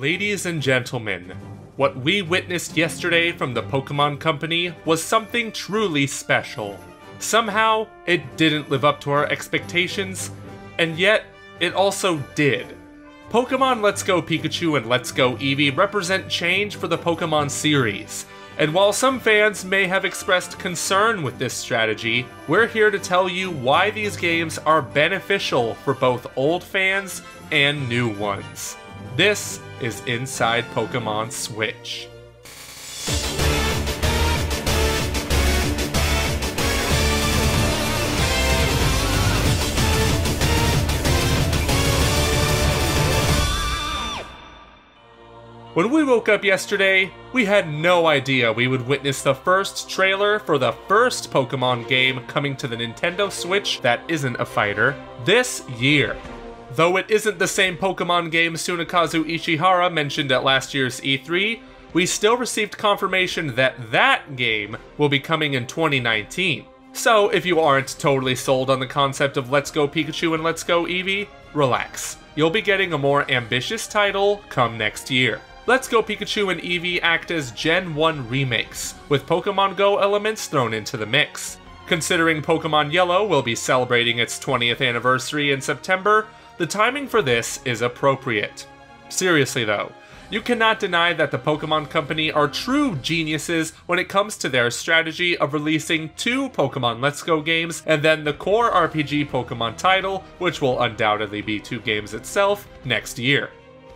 Ladies and gentlemen, what we witnessed yesterday from the Pokemon Company was something truly special. Somehow, it didn't live up to our expectations, and yet, it also did. Pokemon Let's Go Pikachu and Let's Go Eevee represent change for the Pokemon series, and while some fans may have expressed concern with this strategy, we're here to tell you why these games are beneficial for both old fans and new ones. This is Inside Pokemon Switch. When we woke up yesterday, we had no idea we would witness the first trailer for the first Pokemon game coming to the Nintendo Switch that isn't a fighter this year. Though it isn't the same Pokemon game Tsunekazu Ishihara mentioned at last year's E3, we still received confirmation that that game will be coming in 2019. So if you aren't totally sold on the concept of Let's Go Pikachu and Let's Go Eevee, relax. You'll be getting a more ambitious title come next year. Let's Go Pikachu and Eevee act as Gen 1 remakes, with Pokemon Go elements thrown into the mix. Considering Pokemon Yellow will be celebrating its 20th anniversary in September, the timing for this is appropriate. Seriously though, you cannot deny that the Pokemon Company are true geniuses when it comes to their strategy of releasing two Pokemon Let's Go games and then the core RPG Pokemon title, which will undoubtedly be two games itself, next year.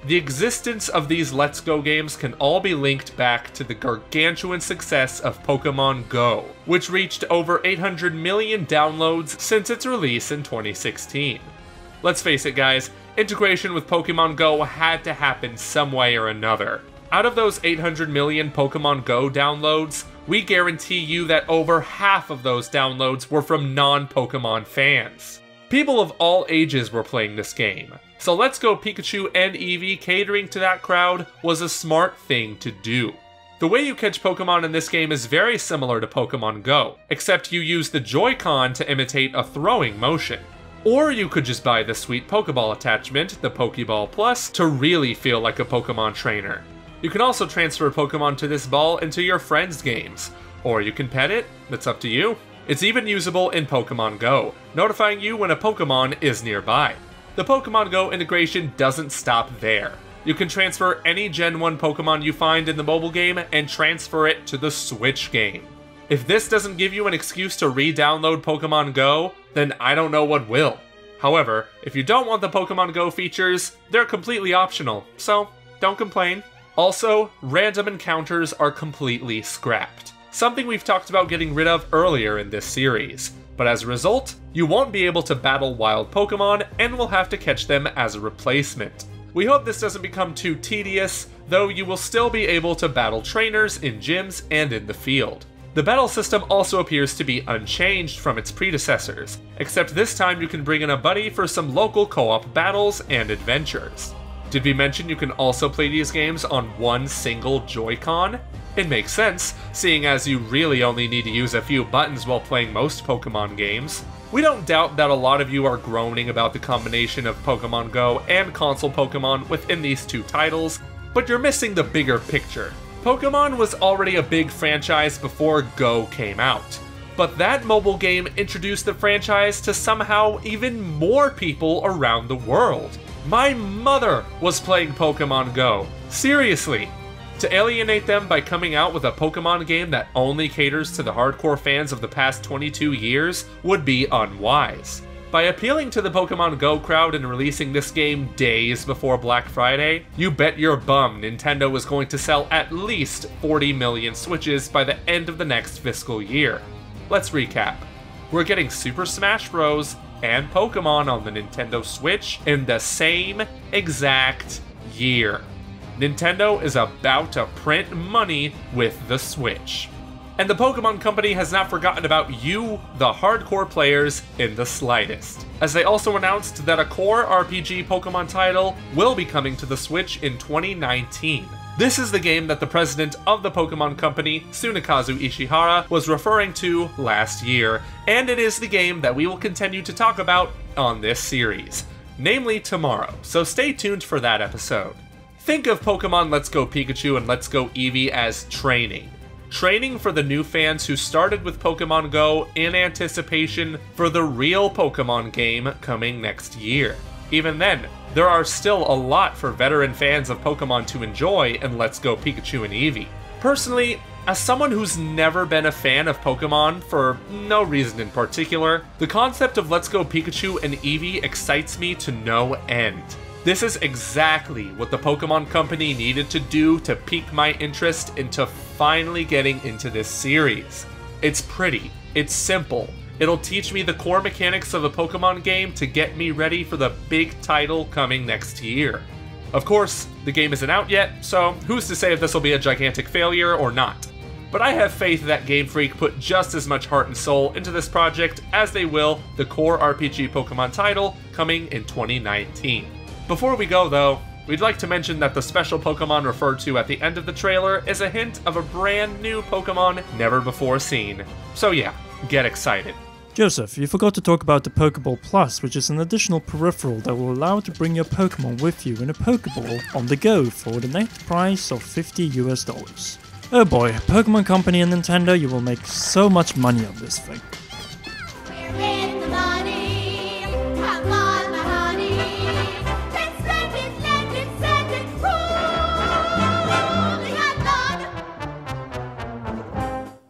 The existence of these Let's Go games can all be linked back to the gargantuan success of Pokemon Go, which reached over 800 million downloads since its release in 2016. Let's face it, guys, integration with Pokemon Go had to happen some way or another. Out of those 800 million Pokemon Go downloads, we guarantee you that over half of those downloads were from non Pokemon fans. People of all ages were playing this game, so Let's Go Pikachu and Eevee catering to that crowd was a smart thing to do. The way you catch Pokemon in this game is very similar to Pokemon Go, except you use the Joy-Con to imitate a throwing motion. Or you could just buy the sweet Pokeball attachment, the Pokeball Plus, to really feel like a Pokemon trainer. You can also transfer Pokemon to this ball into your friends' games, or you can pet it, that's up to you. It's even usable in Pokemon Go, notifying you when a Pokemon is nearby. The Pokemon Go integration doesn't stop there. You can transfer any Gen 1 Pokemon you find in the mobile game and transfer it to the Switch game. If this doesn't give you an excuse to re-download Pokemon Go, then I don't know what will. However, if you don't want the Pokemon Go features, they're completely optional, so don't complain. Also, random encounters are completely scrapped, something we've talked about getting rid of earlier in this series. But as a result, you won't be able to battle wild Pokemon and will have to catch them as a replacement. We hope this doesn't become too tedious, though you will still be able to battle trainers in gyms and in the field. The battle system also appears to be unchanged from its predecessors, except this time you can bring in a buddy for some local co op battles and adventures. Did we mention you can also play these games on one single Joy-Con? It makes sense, seeing as you really only need to use a few buttons while playing most Pokemon games. We don't doubt that a lot of you are groaning about the combination of Pokemon Go and console Pokemon within these two titles, but you're missing the bigger picture. Pokemon was already a big franchise before Go came out. But that mobile game introduced the franchise to somehow even more people around the world. My mother was playing Pokemon Go. Seriously. To alienate them by coming out with a Pokemon game that only caters to the hardcore fans of the past 22 years would be unwise. By appealing to the Pokemon Go crowd and releasing this game days before Black Friday, you bet your bum Nintendo was going to sell at least 40 million Switches by the end of the next fiscal year. Let's recap. We're getting Super Smash Bros. and Pokemon on the Nintendo Switch in the same exact year. Nintendo is about to print money with the Switch. And the Pokemon Company has not forgotten about you, the hardcore players, in the slightest. As they also announced that a core RPG Pokemon title will be coming to the Switch in 2019. This is the game that the president of the Pokemon Company, Tsunekazu Ishihara, was referring to last year, and it is the game that we will continue to talk about on this series, namely tomorrow, so stay tuned for that episode. Think of Pokemon Let's Go Pikachu and Let's Go Eevee as training. Training for the new fans who started with Pokemon Go in anticipation for the real Pokemon game coming next year. Even then, there are still a lot for veteran fans of Pokemon to enjoy in Let's Go Pikachu and Eevee. Personally, as someone who's never been a fan of Pokemon for no reason in particular, the concept of Let's Go Pikachu and Eevee excites me to no end. This is exactly what the Pokemon Company needed to do to pique my interest into finally getting into this series. It's pretty, it's simple, it'll teach me the core mechanics of a Pokemon game to get me ready for the big title coming next year. Of course, the game isn't out yet, so who's to say if this will be a gigantic failure or not? But I have faith that Game Freak put just as much heart and soul into this project as they will the core RPG Pokemon title coming in 2019. Before we go, though, we'd like to mention that the special Pokemon referred to at the end of the trailer is a hint of a brand new Pokemon never before seen. So yeah, get excited. Joseph, you forgot to talk about the Pokeball Plus, which is an additional peripheral that will allow you to bring your Pokemon with you in a Pokeball on the go for the net price of 50 US dollars. Oh boy, Pokemon Company and Nintendo, you will make so much money on this thing.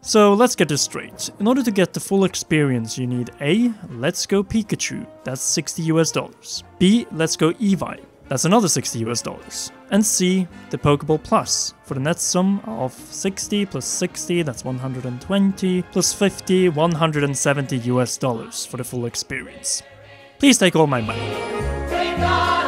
So let's get this straight. In order to get the full experience, you need A. Let's Go Pikachu, that's 60 US dollars. B. Let's Go Eevee, that's another 60 US dollars. And C. The Pokeball Plus, for the net sum of 60 plus 60, that's 120, plus 50, 170 US dollars for the full experience. Please take all my money.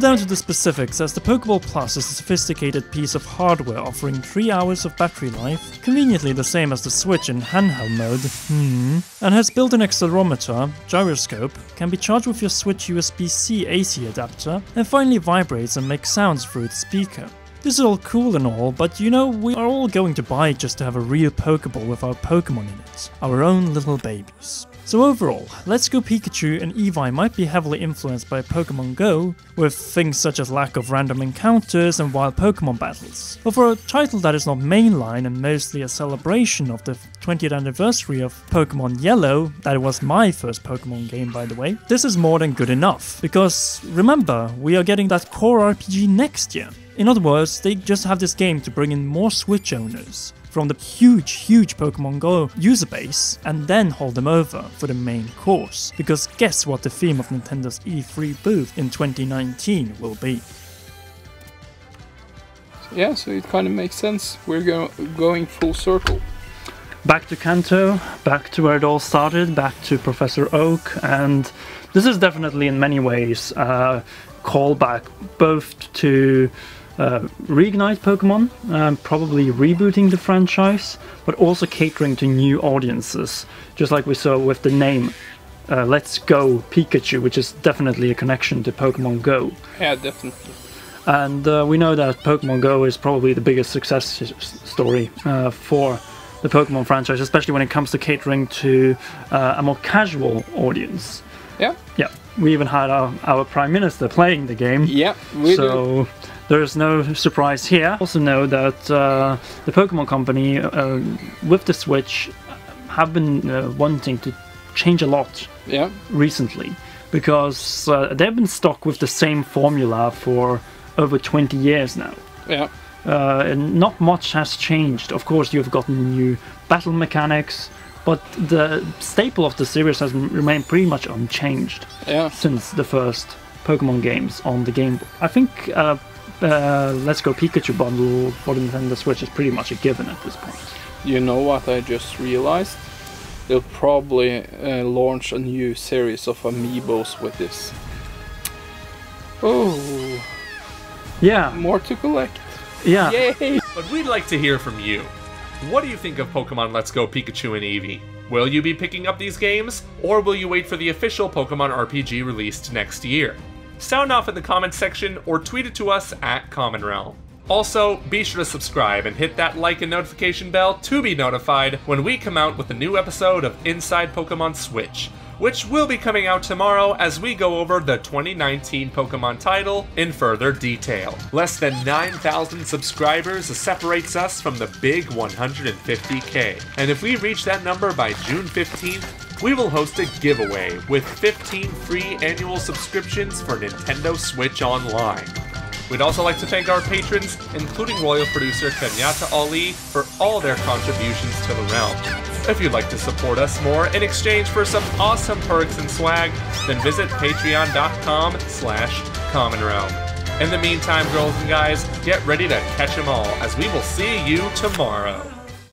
But down to the specifics, as the Pokeball Plus is a sophisticated piece of hardware offering 3 hours of battery life, conveniently the same as the Switch in handheld mode, hmm, and has built-in accelerometer, gyroscope, can be charged with your Switch USB-C AC adapter, and finally vibrates and makes sounds through its speaker. This is all cool and all, but you know, we are all going to buy it just to have a real Pokeball with our Pokemon in it. Our own little babies. So overall, Let's Go Pikachu and Eevee might be heavily influenced by Pokemon Go, with things such as lack of random encounters and wild Pokemon battles. But for a title that is not mainline and mostly a celebration of the 20th anniversary of Pokemon Yellow, that was my first Pokemon game by the way, this is more than good enough. Because remember, we are getting that core RPG next year. In other words, they just have this game to bring in more Switch owners from the huge, huge Pokemon Go user base and then hold them over for the main course. Because guess what the theme of Nintendo's E3 booth in 2019 will be? Yeah, so it kind of makes sense. We're go- going full circle. Back to Kanto, back to where it all started, back to Professor Oak, and this is definitely in many ways a callback both to uh, reignite Pokemon, um, probably rebooting the franchise, but also catering to new audiences, just like we saw with the name uh, Let's Go Pikachu, which is definitely a connection to Pokemon Go. Yeah, definitely. And uh, we know that Pokemon Go is probably the biggest success story uh, for the Pokemon franchise, especially when it comes to catering to uh, a more casual audience. Yeah. Yeah, we even had our, our Prime Minister playing the game. Yeah, we do. So there's no surprise here. Also know that uh, the Pokemon Company, uh, with the Switch, have been uh, wanting to change a lot Yeah, recently because uh, they've been stuck with the same formula for over 20 years now. yeah, Uh, and not much has changed. Of course, you've gotten new battle mechanics, but the staple of the series has remained pretty much unchanged yeah. since the first Pokemon games on the Game Boy. I think uh, uh, Let's Go Pikachu bundle for the Nintendo Switch is pretty much a given at this point. You know what I just realized? They'll probably uh, launch a new series of amiibos with this. Oh, Yeah, more to collect. yeah. Yay! But we'd like to hear from you. What do you think of Pokemon Let's Go Pikachu and Eevee? Will you be picking up these games, or will you wait for the official Pokemon RPG released next year? Sound off in the comments section or tweet it to us at Common Realm. Also, be sure to subscribe and hit that like and notification bell to be notified when we come out with a new episode of Inside Pokemon Switch, which will be coming out tomorrow as we go over the 2019 Pokemon title in further detail. Less than 9,000 subscribers separates us from the big 150k, and if we reach that number by June 15th, we will host a giveaway with 15 free annual subscriptions for Nintendo Switch Online. We'd also like to thank our patrons, including royal producer Kenyatta Ali, for all their contributions to the realm. If you'd like to support us more in exchange for some awesome perks and swag, then visit patreon.com slash commonrealm. In the meantime, girls and guys, get ready to catch 'em all, as we will see you tomorrow.